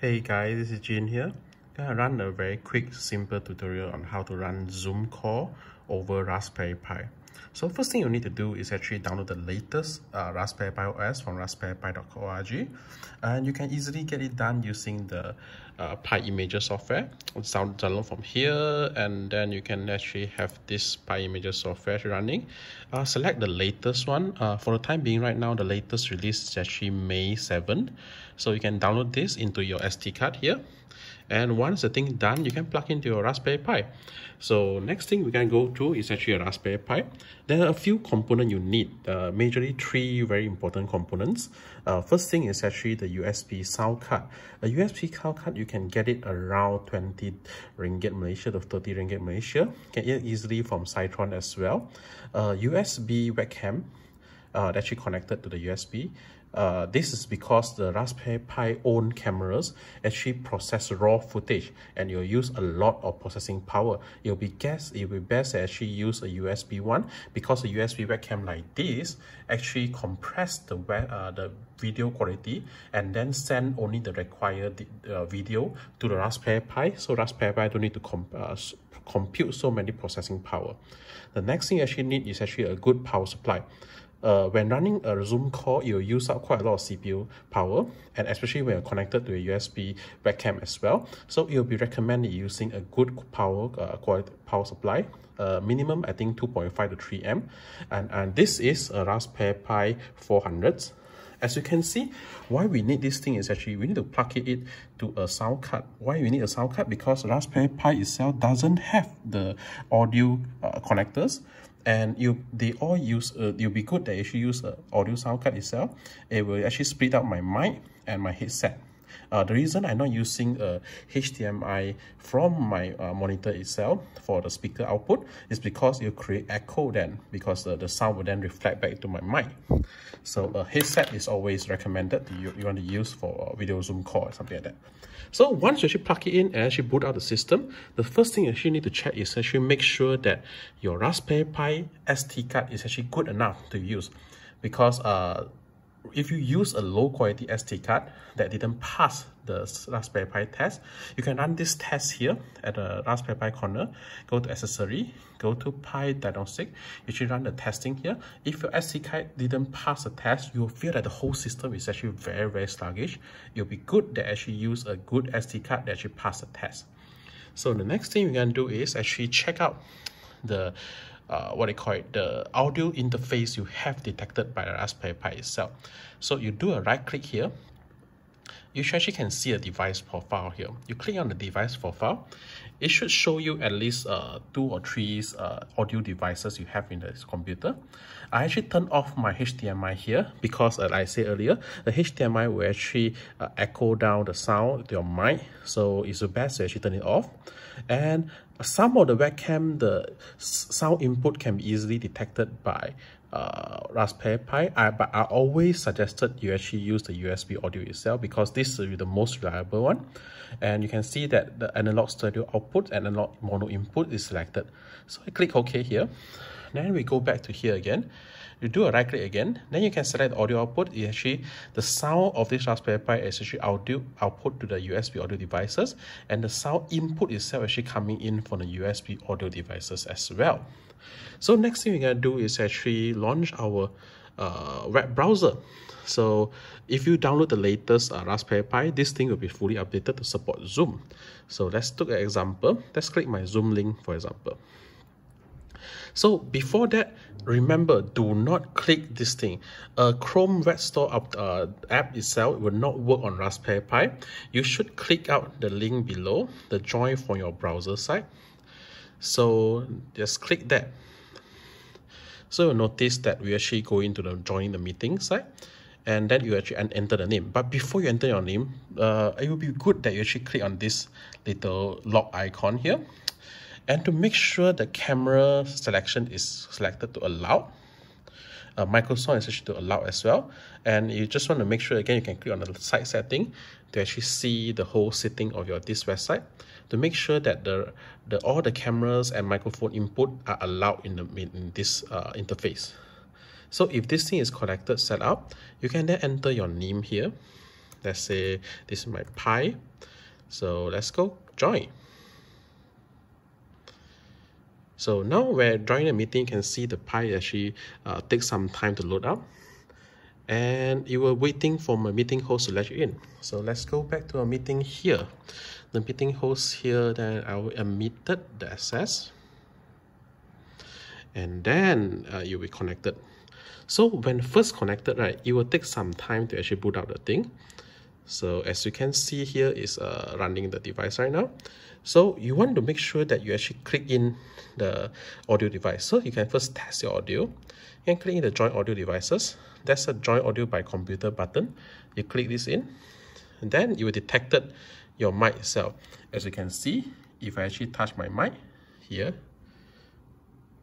Hey guys, this is Jin here. Gonna run a very quick, simple tutorial on how to run Zoom call over Raspberry Pi. So first thing you need to do is actually download the latest uh, Raspberry Pi OS from raspberrypi.org and you can easily get it done using the uh, Pi Imager software. It's download from here and then you can actually have this Pi Imager software running. Uh, select the latest one. Uh, for the time being right now, the latest release is actually May 7. So you can download this into your SD card here and once the thing done you can plug into your raspberry pi. So next thing we can go to is actually a raspberry pi. There are a few components you need uh, majorly three very important components. Uh, first thing is actually the usb sound card. A usb sound card you can get it around 20 ringgit malaysia to 30 ringgit malaysia. Can get easily from Cytron as well. Uh, usb webcam uh, actually connected to the usb uh, this is because the Raspberry Pi own cameras actually process raw footage and you'll use a lot of processing power. It'll be guess it will be best to actually use a USB one because a USB webcam like this actually compress the web, uh, the video quality and then send only the required uh, video to the Raspberry Pi. So Raspberry Pi don't need to comp uh, compute so many processing power. The next thing you actually need is actually a good power supply uh, when running a Zoom call, you'll use up quite a lot of CPU power, and especially when you're connected to a USB webcam as well. So it will be recommended using a good power uh, quality power supply. Uh, minimum, I think 2.5 to 3 M, and and this is a Raspberry Pi 400. As you can see, why we need this thing is actually we need to plug it to a sound card. Why we need a sound card? Because Raspberry Pi itself doesn't have the audio uh, connectors and you they all use uh, it'll be good that you should use a audio sound card itself. It will actually split out my mic and my headset uh, the reason I'm not using a HDMI from my uh, monitor itself for the speaker output is because it create echo then because uh, the sound will then reflect back to my mic. So a headset is always recommended you, you want to use for video Zoom call or something like that. So once you actually plug it in and actually boot out the system, the first thing you actually need to check is actually make sure that your Raspberry Pi SD card is actually good enough to use because uh, if you use a low quality SD card that didn't pass the Raspberry Pi test, you can run this test here at the Raspberry Pi corner. Go to accessory, go to Pi diagnostic. You should run the testing here. If your SD card didn't pass the test, you'll feel that the whole system is actually very, very sluggish. It'll be good that actually use a good SD card that actually pass the test. So the next thing you're gonna do is actually check out the uh, what they call it, the audio interface you have detected by the Raspberry Pi itself. So you do a right click here. You actually can see a device profile here. You click on the device profile. It should show you at least uh, two or three uh, audio devices you have in this computer. I actually turn off my HDMI here because uh, I said earlier, the HDMI will actually uh, echo down the sound to your mic. So it's the best to actually turn it off. And some of the webcam, the sound input can be easily detected by uh, Raspberry Pi, I, but I always suggested you actually use the USB audio itself because this is the most reliable one. And you can see that the analog stereo output and analog mono input is selected. So I click OK here. Then we go back to here again you do a right click again, then you can select audio output. It actually, the sound of this Raspberry Pi is actually audio output to the USB audio devices, and the sound input itself actually coming in from the USB audio devices as well. So next thing we're gonna do is actually launch our uh, web browser. So if you download the latest uh, Raspberry Pi, this thing will be fully updated to support Zoom. So let's take an example. Let's click my Zoom link, for example. So before that, remember, do not click this thing. A Chrome Web Store up, uh, app itself will not work on Raspberry Pi. You should click out the link below, the join from your browser site. So just click that. So you'll notice that we actually go into the join the meeting site and then you actually enter the name. But before you enter your name, uh, it will be good that you actually click on this little log icon here and to make sure the camera selection is selected to allow, uh, microphone is actually to allow as well. And you just want to make sure, again, you can click on the side setting to actually see the whole setting of your this website to make sure that the, the all the cameras and microphone input are allowed in, the, in this uh, interface. So if this thing is connected set up, you can then enter your name here. let's say this is my Pi. So let's go join. So now when joining a meeting, you can see the Pi actually uh, takes some time to load up. And you were waiting for my meeting host to let you in. So let's go back to our meeting here. The meeting host here, then I will admitted the access. And then uh, you'll be connected. So when first connected, right, it will take some time to actually boot up the thing. So as you can see here is uh, running the device right now. So you want to make sure that you actually click in the audio device. So you can first test your audio. Can click in the join audio devices. That's a join audio by computer button. You click this in, and then you will detect your mic itself. As you can see, if I actually touch my mic here,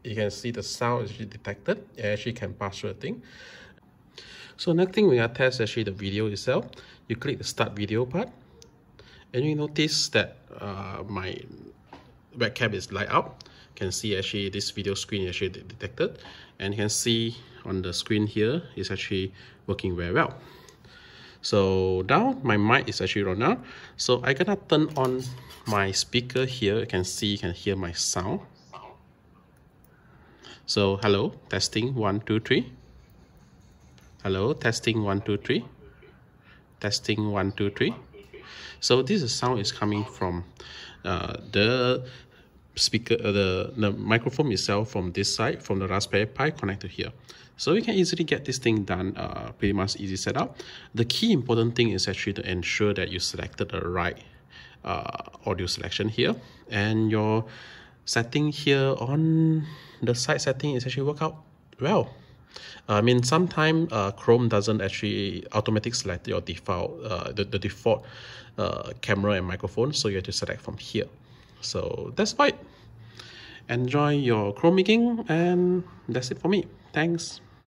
you can see the sound is actually detected. It actually can pass through the thing. So next thing we are test actually the video itself. You click the start video part and you notice that uh, my webcam is light up. You can see actually this video screen actually detected and you can see on the screen here is actually working very well. So now my mic is actually on now. So I gonna turn on my speaker here. You can see, you can hear my sound. So hello, testing one, two, three. Hello, testing one, two, three. Testing one, two, three. So this sound is coming from uh, the speaker, uh, the, the microphone itself from this side, from the Raspberry Pi connected here. So you can easily get this thing done, uh, pretty much easy setup. The key important thing is actually to ensure that you selected the right uh, audio selection here and your setting here on the side setting is actually work out well. I mean, sometimes uh, Chrome doesn't actually automatically select your default, uh, the, the default uh, camera and microphone, so you have to select from here. So that's why. Enjoy your Chrome meeting, and that's it for me. Thanks.